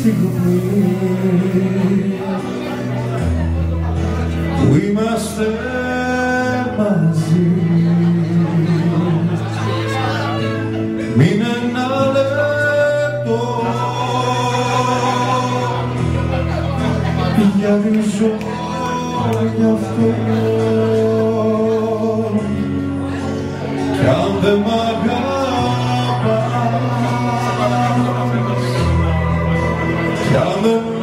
στιγμή. Που είμαστε μαζί. Μην ένα λεπτό για την κι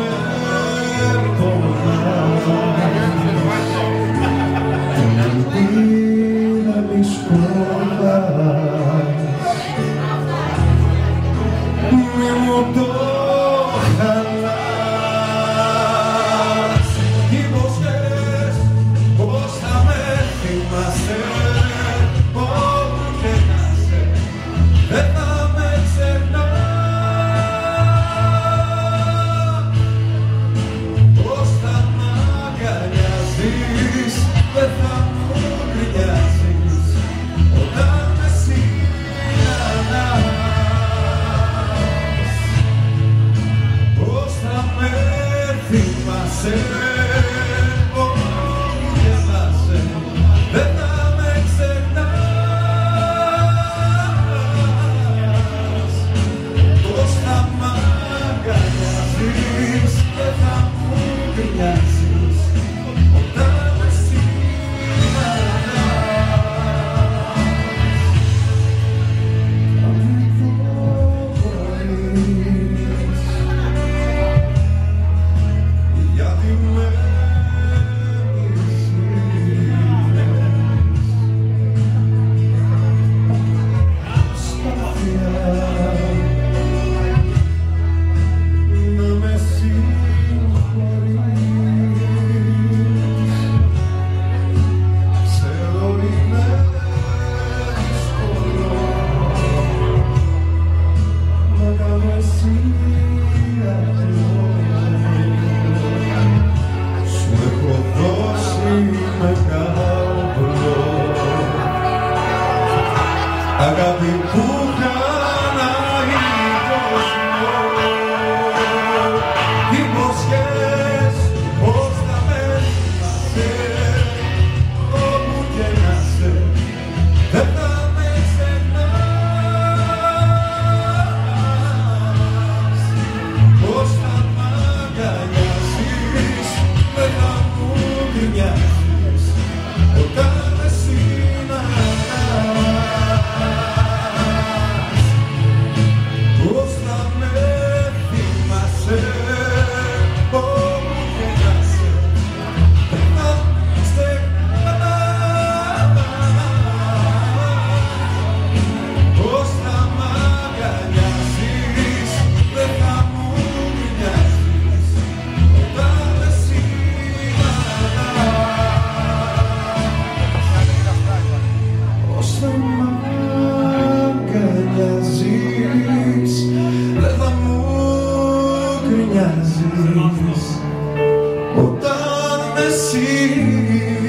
αν δεν αγάπη που χάνει κόσμο τι υποσχές πως θα μέσα όπου και να σε δεν θα με ξεχνάς πως θα μ' δεν θα μου adormeci.